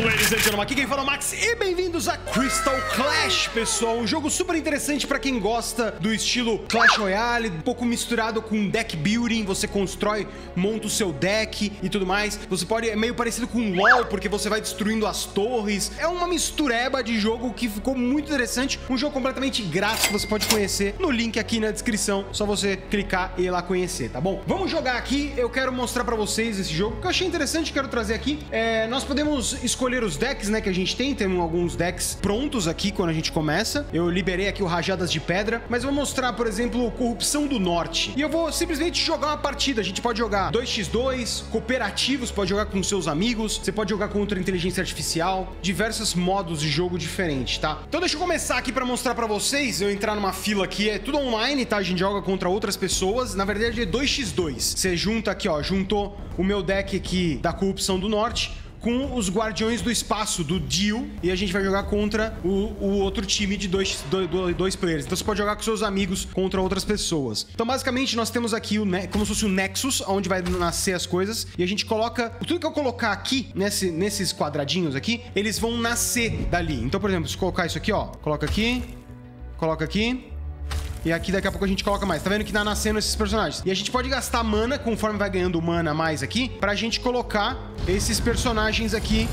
Holy gentlemen, aqui quem fala é Max e bem-vindos a Crystal Clash, pessoal. Um jogo super interessante pra quem gosta do estilo Clash Royale, um pouco misturado com deck building, você constrói, monta o seu deck e tudo mais. Você pode, é meio parecido com LoL, porque você vai destruindo as torres. É uma mistureba de jogo que ficou muito interessante, um jogo completamente grátis que você pode conhecer no link aqui na descrição, só você clicar e ir lá conhecer, tá bom? Vamos jogar aqui, eu quero mostrar pra vocês esse jogo, que eu achei interessante, quero trazer aqui. É, nós podemos escolher os decks, né, que a gente tem. Temos alguns decks prontos aqui quando a gente começa. Eu liberei aqui o Rajadas de Pedra, mas vou mostrar, por exemplo, Corrupção do Norte. E eu vou simplesmente jogar uma partida. A gente pode jogar 2x2, cooperativos, pode jogar com seus amigos, você pode jogar contra inteligência artificial, diversos modos de jogo diferentes, tá? Então deixa eu começar aqui para mostrar para vocês. Eu entrar numa fila aqui, é tudo online, tá? A gente joga contra outras pessoas. Na verdade é 2x2. Você junta aqui, ó, juntou o meu deck aqui da Corrupção do Norte com os Guardiões do Espaço, do Dio, e a gente vai jogar contra o, o outro time de dois, dois, dois, players. Então você pode jogar com seus amigos contra outras pessoas. Então, basicamente, nós temos aqui o, como se fosse o Nexus, onde vai nascer as coisas, e a gente coloca. Tudo que eu colocar aqui, nesse, nesses quadradinhos aqui, eles vão nascer dali. Então, por exemplo, se colocar isso aqui, ó, coloca aqui, coloca aqui, e aqui daqui a pouco a gente coloca mais. Tá vendo que tá nascendo esses personagens? E a gente pode gastar mana, conforme vai ganhando mana mais aqui, pra gente colocar esses personagens aqui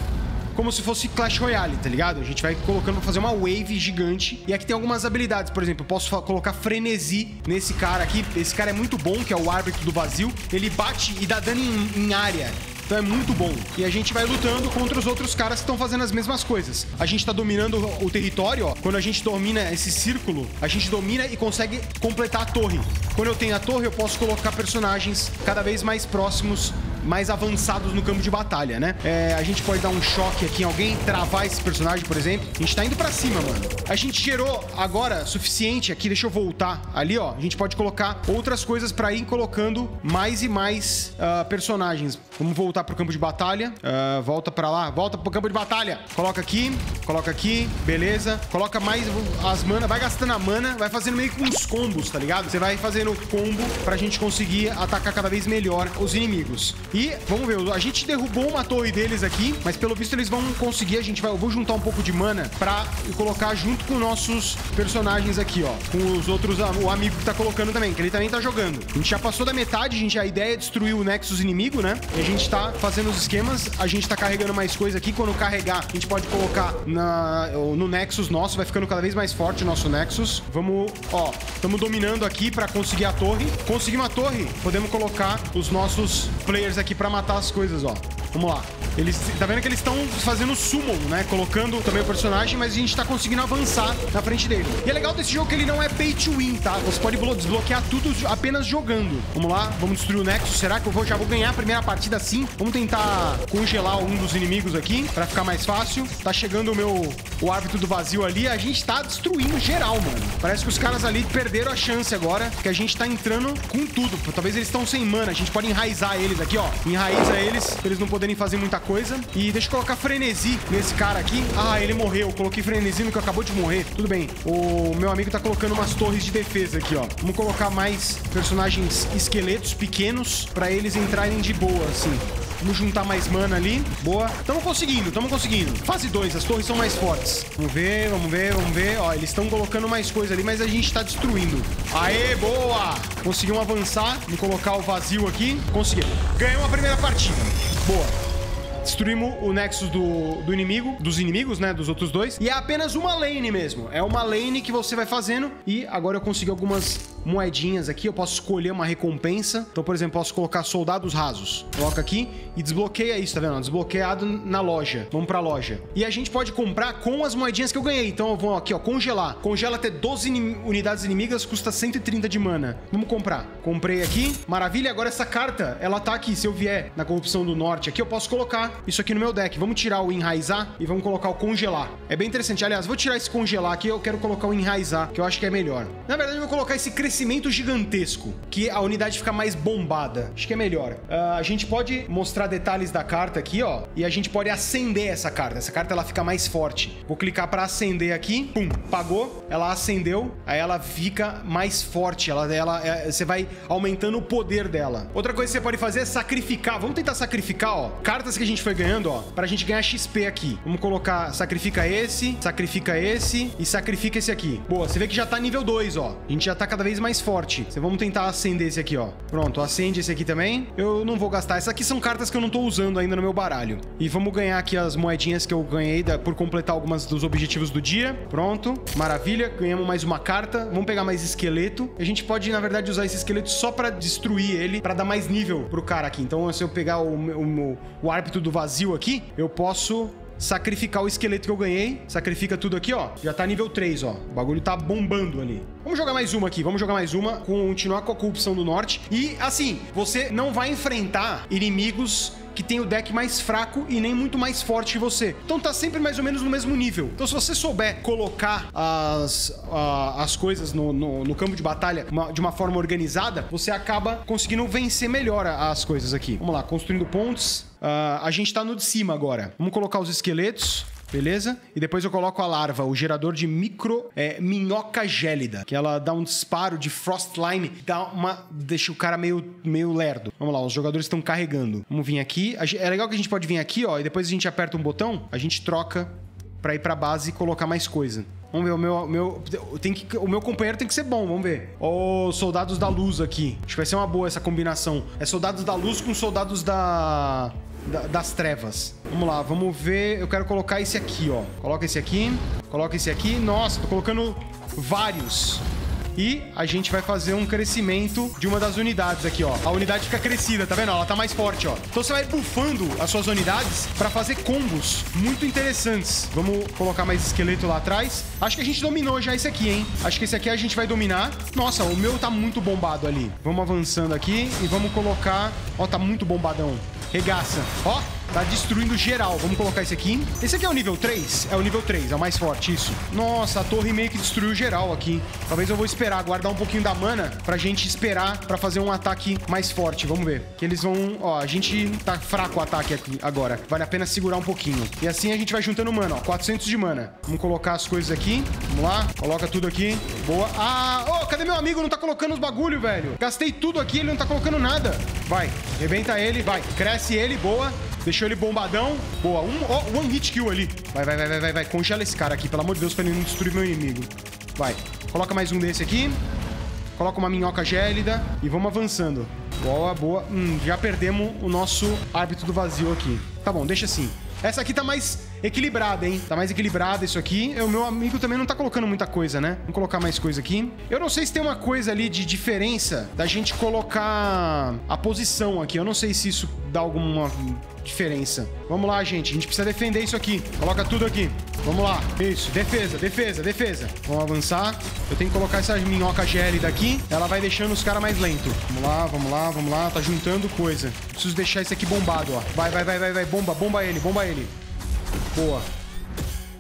como se fosse Clash Royale, tá ligado? A gente vai colocando pra fazer uma wave gigante. E aqui tem algumas habilidades, por exemplo, eu posso colocar frenesi nesse cara aqui. Esse cara é muito bom, que é o árbitro do vazio. Ele bate e dá dano em, em área. Então é muito bom. E a gente vai lutando contra os outros caras que estão fazendo as mesmas coisas. A gente tá dominando o território, ó. Quando a gente domina esse círculo, a gente domina e consegue completar a torre. Quando eu tenho a torre, eu posso colocar personagens cada vez mais próximos mais avançados no campo de batalha, né? É, a gente pode dar um choque aqui em alguém, travar esse personagem, por exemplo. A gente tá indo pra cima, mano. A gente gerou agora suficiente aqui, deixa eu voltar ali, ó. A gente pode colocar outras coisas pra ir colocando mais e mais uh, personagens. Vamos voltar pro campo de batalha. Uh, volta pra lá, volta pro campo de batalha. Coloca aqui, coloca aqui, beleza. Coloca mais as mana, vai gastando a mana, vai fazendo meio que uns combos, tá ligado? Você vai fazendo combo pra gente conseguir atacar cada vez melhor os inimigos. E vamos ver, a gente derrubou uma torre deles aqui, mas pelo visto eles vão conseguir. A gente vai, eu vou juntar um pouco de mana pra colocar junto com nossos personagens aqui, ó. Com os outros, o amigo que tá colocando também, que ele também tá jogando. A gente já passou da metade, a gente, a ideia é destruir o Nexus inimigo, né? E a gente tá fazendo os esquemas, a gente tá carregando mais coisa aqui. Quando carregar, a gente pode colocar na, no Nexus nosso, vai ficando cada vez mais forte o nosso Nexus. Vamos, ó, estamos dominando aqui pra conseguir a torre. Conseguimos a torre, podemos colocar os nossos players aqui aqui pra matar as coisas, ó. Vamos lá. Eles, tá vendo que eles estão fazendo summon, né? Colocando também o personagem, mas a gente tá conseguindo avançar na frente dele. E é legal desse jogo que ele não é pay to win, tá? Você pode desbloquear tudo apenas jogando. Vamos lá, vamos destruir o Nexus. Será que eu vou, já vou ganhar a primeira partida assim? Vamos tentar congelar um dos inimigos aqui, pra ficar mais fácil. Tá chegando o meu... o árbitro do vazio ali. A gente tá destruindo geral, mano. Parece que os caras ali perderam a chance agora, que a gente tá entrando com tudo. Talvez eles estão sem mana. A gente pode enraizar eles aqui, ó. Enraiza eles, pra eles não poderem fazer muita coisa. E deixa eu colocar frenesi nesse cara aqui. Ah, ele morreu. Coloquei frenesi no que acabou de morrer. Tudo bem. O meu amigo tá colocando umas torres de defesa aqui, ó. Vamos colocar mais personagens esqueletos pequenos pra eles entrarem de boa, assim. Vamos juntar mais mana ali. Boa. Tamo conseguindo, tamo conseguindo. Fase 2, as torres são mais fortes. Vamos ver, vamos ver, vamos ver. Ó, eles estão colocando mais coisa ali, mas a gente tá destruindo. Aê, boa! Conseguimos avançar. Vamos colocar o vazio aqui. Conseguimos. Ganhamos a primeira partida. Boa. Destruímos o Nexus do, do inimigo, dos inimigos, né? Dos outros dois. E é apenas uma lane mesmo. É uma lane que você vai fazendo. E agora eu consegui algumas moedinhas aqui. Eu posso escolher uma recompensa. Então, por exemplo, posso colocar soldados rasos. Coloca aqui e desbloqueia isso, tá vendo? Desbloqueado na loja. Vamos pra loja. E a gente pode comprar com as moedinhas que eu ganhei. Então, eu vou aqui, ó, congelar. Congela até 12 unidades inimigas, custa 130 de mana. Vamos comprar. Comprei aqui. Maravilha. Agora essa carta, ela tá aqui. Se eu vier na corrupção do norte aqui, eu posso colocar isso aqui no meu deck. Vamos tirar o enraizar e vamos colocar o congelar. É bem interessante. Aliás, vou tirar esse congelar aqui, eu quero colocar o enraizar, que eu acho que é melhor. Na verdade, eu vou colocar esse crescimento gigantesco, que a unidade fica mais bombada. Acho que é melhor. Uh, a gente pode mostrar detalhes da carta aqui, ó, e a gente pode acender essa carta. Essa carta ela fica mais forte. Vou clicar para acender aqui, pum, pagou, ela acendeu, aí ela fica mais forte. Ela, ela, é, você vai aumentando o poder dela. Outra coisa que você pode fazer é sacrificar. Vamos tentar sacrificar, ó, cartas que a gente foi ganhando, ó, pra gente ganhar XP aqui. Vamos colocar, sacrifica esse, sacrifica esse e sacrifica esse aqui. Boa, você vê que já tá nível 2, ó. A gente já tá cada vez mais forte. Vamos tentar acender esse aqui, ó. Pronto, acende esse aqui também. Eu não vou gastar. Essas aqui são cartas que eu não tô usando ainda no meu baralho. E vamos ganhar aqui as moedinhas que eu ganhei da, por completar algumas dos objetivos do dia. Pronto, maravilha. Ganhamos mais uma carta. Vamos pegar mais esqueleto. A gente pode, na verdade, usar esse esqueleto só pra destruir ele, pra dar mais nível pro cara aqui. Então, se eu pegar o, o, o árbitro do vazio aqui, eu posso sacrificar o esqueleto que eu ganhei. Sacrifica tudo aqui, ó. Já tá nível 3, ó. O bagulho tá bombando ali. Vamos jogar mais uma aqui, vamos jogar mais uma, continuar com a corrupção do norte. E, assim, você não vai enfrentar inimigos que tem o deck mais fraco e nem muito mais forte que você. Então tá sempre mais ou menos no mesmo nível. Então se você souber colocar as, as coisas no, no, no, campo de batalha uma, de uma forma organizada, você acaba conseguindo vencer melhor as coisas aqui. Vamos lá, construindo pontos. Uh, a gente tá no de cima agora. Vamos colocar os esqueletos beleza? E depois eu coloco a larva, o gerador de micro é, minhoca gélida, que ela dá um disparo de frostline, dá uma deixa o cara meio meio lerdo. Vamos lá, os jogadores estão carregando. Vamos vir aqui. É legal que a gente pode vir aqui, ó, e depois a gente aperta um botão, a gente troca para ir para base e colocar mais coisa. Vamos ver, o meu, meu, tem que, o meu companheiro tem que ser bom, vamos ver. Os soldados da luz aqui. Acho que vai ser uma boa essa combinação. É soldados da luz com soldados da das trevas. Vamos lá, vamos ver. Eu quero colocar esse aqui, ó. Coloca esse aqui, coloca esse aqui. Nossa, tô colocando vários. E a gente vai fazer um crescimento de uma das unidades aqui, ó. A unidade fica crescida, tá vendo? Ela tá mais forte, ó. Então você vai buffando as suas unidades para fazer combos muito interessantes. Vamos colocar mais esqueleto lá atrás. Acho que a gente dominou já esse aqui, hein? Acho que esse aqui a gente vai dominar. Nossa, o meu tá muito bombado ali. Vamos avançando aqui e vamos colocar... Ó, tá muito bombadão. Regaça. Ó, tá destruindo geral. Vamos colocar esse aqui. Esse aqui é o nível 3? É o nível 3, é o mais forte, isso. Nossa, a torre meio que destruiu geral aqui. Talvez eu vou esperar, guardar um pouquinho da mana pra gente esperar pra fazer um ataque mais forte. Vamos ver. Que eles vão... Ó, a gente tá fraco o ataque aqui agora. Vale a pena segurar um pouquinho. E assim a gente vai juntando mana, ó. 400 de mana. Vamos colocar as coisas aqui. Vamos lá. Coloca tudo aqui. Boa. Ah, ô, oh, cadê meu amigo? Não tá colocando os bagulho, velho. Gastei tudo aqui, ele não tá colocando nada. Vai. Rebenta ele, vai. Cresce ele, boa. Deixou ele bombadão. Boa. Um, oh, one hit kill ali. Vai, vai, vai, vai, vai. Congela esse cara aqui, pelo amor de Deus, pra ele não destruir meu inimigo. Vai. Coloca mais um desse aqui. Coloca uma minhoca gélida e vamos avançando. Boa, boa. Hum, já perdemos o nosso árbitro do vazio aqui. Tá bom, deixa assim. Essa aqui tá mais equilibrada, hein? Tá mais equilibrada isso aqui. O meu amigo também não tá colocando muita coisa, né? Vamos colocar mais coisa aqui. Eu não sei se tem uma coisa ali de diferença da gente colocar a posição aqui. Eu não sei se isso dá alguma diferença. Vamos lá, gente. A gente precisa defender isso aqui. Coloca tudo aqui. Vamos lá. Isso. Defesa, defesa, defesa. Vamos avançar. Eu tenho que colocar essa minhoca gélida aqui. Ela vai deixando os caras mais lentos. Vamos lá, vamos lá, vamos lá. Tá juntando coisa. Preciso deixar isso aqui bombado, ó. Vai, vai, vai, vai, vai. Bomba, bomba ele, bomba ele. Boa.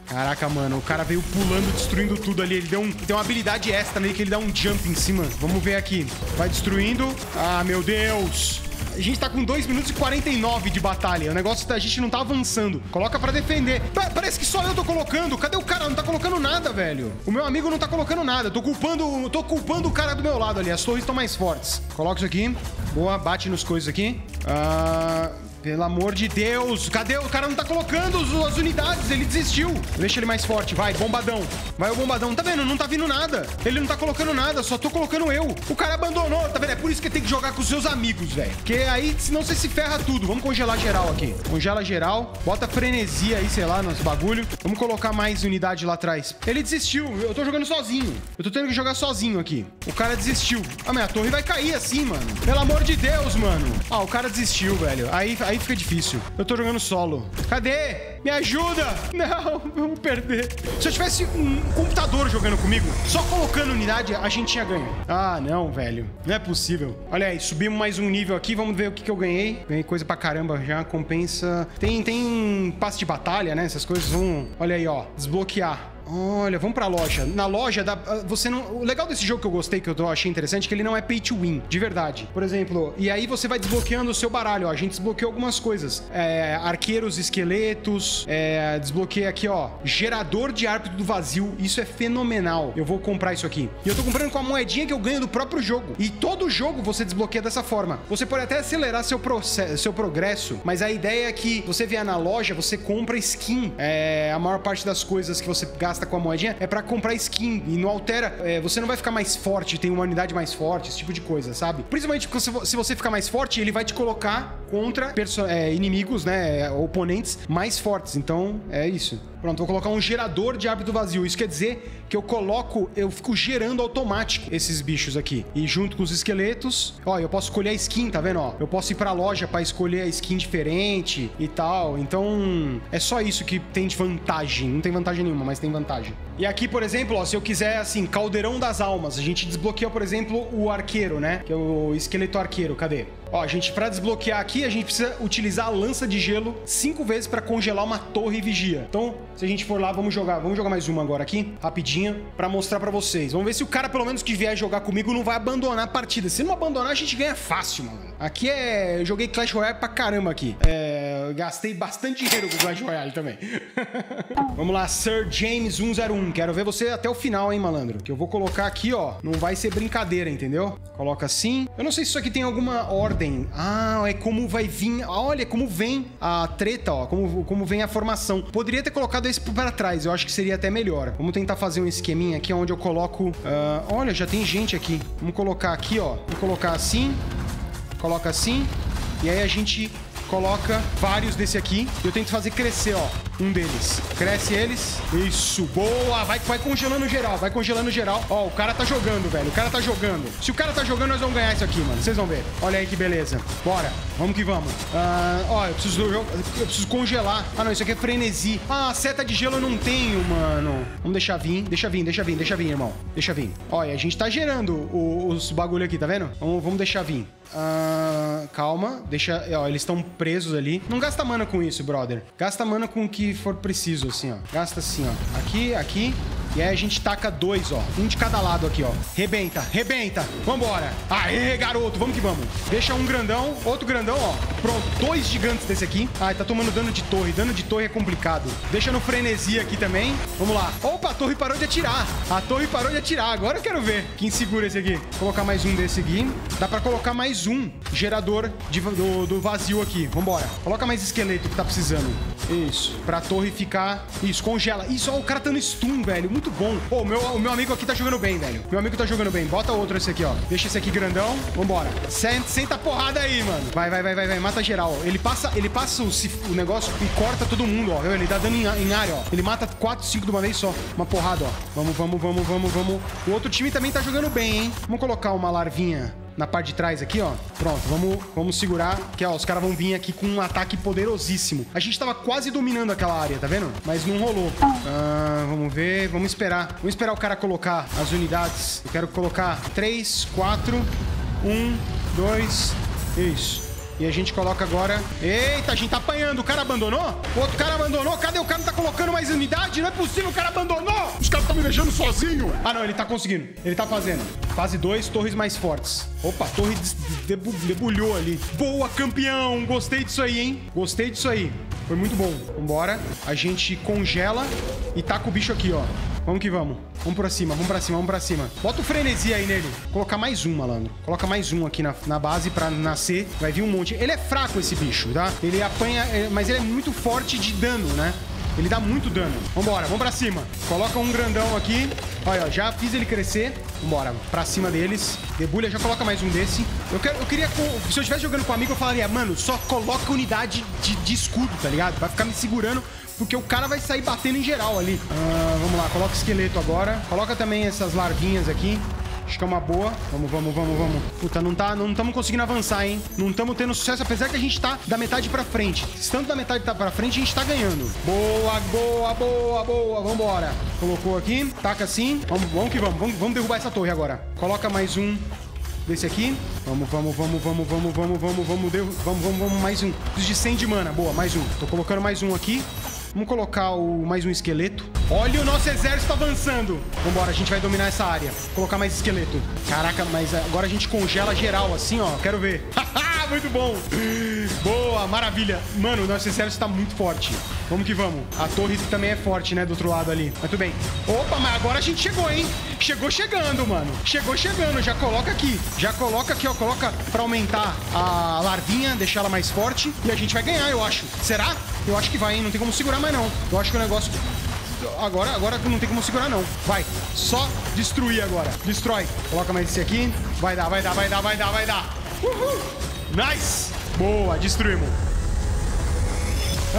Caraca, mano, o cara veio pulando, destruindo tudo ali. Ele deu um, tem uma habilidade extra nele que ele dá um jump em cima. Vamos ver aqui. Vai destruindo. Ah, meu Deus. A gente tá com 2 minutos e 49 de batalha. O negócio da gente não tá avançando. Coloca pra defender. parece que só eu tô colocando. Cadê o cara? Não tá colocando nada, velho. O meu amigo não tá colocando nada. Tô culpando, tô culpando o cara do meu lado ali. As torres estão mais fortes. Coloca isso aqui. Boa, bate nos coisas aqui. Ah... Uh... Pelo amor de Deus. Cadê? O cara não tá colocando as unidades. Ele desistiu. Deixa ele mais forte. Vai, bombadão. Vai o bombadão. Tá vendo? Não tá vindo nada. Ele não tá colocando nada. Só tô colocando eu. O cara abandonou. Tá vendo? É por isso que tem que jogar com os seus amigos, velho. Porque aí, senão você se ferra tudo. Vamos congelar geral aqui. Congela geral. Bota frenesia aí, sei lá, nos bagulho. Vamos colocar mais unidade lá atrás. Ele desistiu. Eu tô jogando sozinho. Eu tô tendo que jogar sozinho aqui. O cara desistiu. Ah, a torre vai cair assim, mano. Pelo amor de Deus, mano. Ah, o cara desistiu, velho. Aí, aí fica difícil. Eu tô jogando solo. Cadê? Me ajuda! Não, vamos perder. Se eu tivesse um computador jogando comigo, só colocando unidade, a gente tinha ganho. Ah, não, velho. Não é possível. Olha aí, subimos mais um nível aqui. Vamos ver o que, que eu ganhei. Ganhei coisa pra caramba já. Compensa. Tem, tem passe de batalha, né? Essas coisas vão. Olha aí, ó. Desbloquear. Olha, vamos pra loja. Na loja, dá, ah, você não. O legal desse jogo que eu gostei, que eu achei interessante, é que ele não é pay to win, de verdade. Por exemplo, e aí você vai desbloqueando o seu baralho, ó. A gente desbloqueou algumas coisas. É, arqueiros, esqueletos. É, desbloqueei aqui, ó. Gerador de árbitro do vazio. Isso é fenomenal. Eu vou comprar isso aqui. E eu tô comprando com a moedinha que eu ganho do próprio jogo. E todo jogo você desbloqueia dessa forma. Você pode até acelerar seu, processo, seu progresso, mas a ideia é que você vier na loja, você compra skin. É, a maior parte das coisas que você gasta com a moedinha é para comprar skin. E não altera. É, você não vai ficar mais forte, tem uma unidade mais forte, esse tipo de coisa, sabe? Principalmente se você ficar mais forte, ele vai te colocar contra é, inimigos, né? Oponentes mais fortes. Então, é isso. Pronto, vou colocar um gerador de hábito vazio. Isso quer dizer que eu coloco, eu fico gerando automático esses bichos aqui. E junto com os esqueletos, ó, eu posso escolher a skin, tá vendo? Ó, eu posso ir pra loja para escolher a skin diferente e tal. Então, é só isso que tem de vantagem. Não tem vantagem nenhuma, mas tem vantagem. E aqui, por exemplo, ó, se eu quiser, assim, caldeirão das almas, a gente desbloqueia, por exemplo, o arqueiro, né? Que é o esqueleto arqueiro. Cadê? Ó, a gente, pra desbloquear aqui, a gente precisa utilizar a lança de gelo cinco vezes para congelar uma torre vigia. Então, se a gente for lá, vamos jogar. Vamos jogar mais uma agora aqui, rapidinho, para mostrar para vocês. Vamos ver se o cara, pelo menos que vier jogar comigo, não vai abandonar a partida. Se não abandonar, a gente ganha fácil, mano. Aqui é... Eu joguei Clash Royale pra caramba aqui. É... Gastei bastante dinheiro com Clash Royale também. vamos lá, Sir James 101. Quero ver você até o final, hein, malandro. Que eu vou colocar aqui, ó. Não vai ser brincadeira, entendeu? Coloca assim. Eu não sei se isso aqui tem alguma ordem. Ah, é como vai vir... Olha, como vem a treta, ó. Como, como vem a formação. Poderia ter colocado esse para trás. Eu acho que seria até melhor. Vamos tentar fazer um esqueminha aqui onde eu coloco... Uh, olha, já tem gente aqui. Vamos colocar aqui, ó. Vamos colocar assim. Coloca assim. E aí a gente coloca vários desse aqui. Eu tento fazer crescer, ó, um deles. Cresce eles. Isso, boa. Vai, vai congelando geral, vai congelando geral. Ó, o cara tá jogando, velho. O cara tá jogando. Se o cara tá jogando, nós vamos ganhar isso aqui, mano. Vocês vão ver. Olha aí que beleza. Bora. Vamos que vamos. Uh, ó, eu preciso, eu, eu preciso congelar. Ah, não, isso aqui é frenesi. Ah, seta de gelo eu não tenho, mano. Vamos deixar vir. Deixa vir, deixa vir, deixa vir, irmão. Deixa vir. Olha, a gente tá gerando os bagulho aqui, tá vendo? Vamos, vamos deixar vir. Uh, calma, deixa. Ó, eles estão presos ali. Não gasta mana com isso, brother. Gasta mana com o que for preciso, assim, ó. Gasta assim, ó. Aqui, aqui. E aí a gente taca dois, ó. Um de cada lado aqui, ó. Rebenta, rebenta. Vambora. Aê, garoto, vamos que vamos. Deixa um grandão, outro grandão, ó. Pronto, dois gigantes desse aqui. Ai, tá tomando dano de torre. Dano de torre é complicado. Deixa no frenesi aqui também. Vamos lá. Opa, a torre parou de atirar. A torre parou de atirar. Agora eu quero ver quem segura esse aqui. Vou colocar mais um desse aqui. Dá pra colocar mais um gerador de, do, do vazio aqui. Vambora. Coloca mais esqueleto que tá precisando. Isso. Pra torre ficar... Isso, congela. Isso, ó, o cara tá no stun, velho. Muito bom. O meu, o meu amigo aqui tá jogando bem, velho. Meu amigo tá jogando bem. Bota outro esse aqui, ó. Deixa esse aqui grandão. Vambora. Senta, senta a porrada aí, mano. Vai, vai, vai, vai, vai. Mata geral. Ele passa, ele passa o, o negócio e corta todo mundo, ó. Ele dá dano em, em área, ó. Ele mata 4, 5 de uma vez só. Uma porrada, ó. Vamos, vamos, vamos, vamos, vamos. O outro time também tá jogando bem, hein? Vamos colocar uma larvinha na parte de trás aqui, ó. Pronto, vamos, vamos segurar, que ó, os caras vão vir aqui com um ataque poderosíssimo. A gente tava quase dominando aquela área, tá vendo? Mas não rolou. Ah, vamos ver, vamos esperar. Vamos esperar o cara colocar as unidades. Eu quero colocar 3, 4, 1, 2, isso. E a gente coloca agora... Eita, a gente tá apanhando. O cara abandonou? O outro cara abandonou. Cadê? O cara não tá colocando mais unidade? Não é possível, o cara abandonou. Os caras estão me deixando sozinho. Ah, não, ele tá conseguindo. Ele tá fazendo. Fase 2, torres mais fortes. Opa, a torre debulhou ali. Boa, campeão. Gostei disso aí, hein? Gostei disso aí. Foi muito bom. Vambora. A gente congela e taca o bicho aqui, ó. Vamos que vamos. Vamos pra cima, vamos pra cima, vamos pra cima. Bota o frenesi aí nele. Colocar mais um, malandro. Coloca mais um aqui na, na base pra nascer. Vai vir um monte. Ele é fraco, esse bicho, tá? Ele apanha... É, mas ele é muito forte de dano, né? Ele dá muito dano. Vambora, vamos pra cima. Coloca um grandão aqui. Olha, já fiz ele crescer. Vambora, pra cima deles. Debulha, já coloca mais um desse. Eu, quero, eu queria... Se eu estivesse jogando com um amigo, eu falaria, mano, só coloca unidade de, de escudo, tá ligado? Vai ficar me segurando porque o cara vai sair batendo em geral ali. Ah, vamos lá, coloca esqueleto agora. Coloca também essas larvinhas aqui. Acho que é uma boa. Vamos, vamos, vamos, vamos. Puta, não tá, não estamos conseguindo avançar, hein? Não estamos tendo sucesso, apesar que a gente tá da metade pra frente. Estando da metade tá pra frente, a gente tá ganhando. Boa, boa, boa, boa. Vambora. Colocou aqui. Taca assim. Vamos, vamos que vamos. Vamos, vamos derrubar essa torre agora. Coloca mais um desse aqui. Vamos, vamos, vamos, vamos, vamos, vamos, vamos, vamos, vamos, vamos, vamos, mais um. Preciso de 100 de mana. Boa, mais um. Tô colocando mais um aqui. Vamos colocar o, mais um esqueleto. Olha o nosso exército avançando. Vambora, a gente vai dominar essa área. Colocar mais esqueleto. Caraca, mas agora a gente congela geral assim, ó. Quero ver. muito bom. Boa, maravilha. Mano, o nosso exército tá muito forte. Vamos que vamos. A torre também é forte, né, do outro lado ali. Mas tudo bem. Opa, mas agora a gente chegou, hein? Chegou chegando, mano. Chegou chegando. Já coloca aqui. Já coloca aqui, ó. Coloca pra aumentar a larvinha, deixar ela mais forte. E a gente vai ganhar, eu acho. Será? Eu acho que vai, hein? Não tem como segurar mais, não. Eu acho que o negócio... Agora, agora não tem como segurar, não. Vai. Só destruir agora. Destrói. Coloca mais esse aqui. Vai dar, vai dar, vai dar, vai dar, vai dar. Uhul. Nice. Boa, destruímos.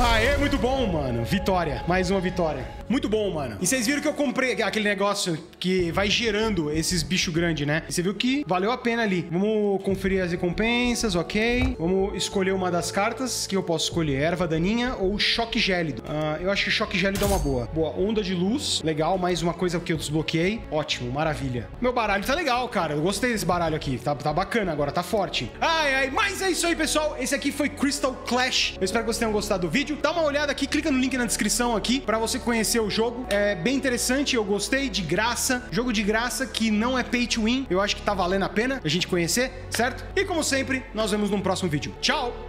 Ah, é muito bom, mano. Vitória. Mais uma vitória. Muito bom, mano. E vocês viram que eu comprei aquele negócio que vai gerando esses bichos grandes, né? E você viu que valeu a pena ali. Vamos conferir as recompensas, ok. Vamos escolher uma das cartas que eu posso escolher. Erva daninha ou choque gélido. Uh, eu acho que choque gélido é uma boa. Boa, onda de luz. Legal, mais uma coisa que eu desbloqueei. Ótimo, maravilha. Meu baralho tá legal, cara. Eu gostei desse baralho aqui. Tá, tá bacana agora, tá forte. Ai, ai, mas é isso aí, pessoal. Esse aqui foi Crystal Clash. Eu espero que vocês tenham gostado do vídeo. Dá uma olhada aqui, clica no link na descrição aqui pra você conhecer conhecer o jogo. É bem interessante, eu gostei, de graça. Jogo de graça que não é pay to win. Eu acho que tá valendo a pena a gente conhecer, certo? E como sempre, nós vemos num próximo vídeo. Tchau!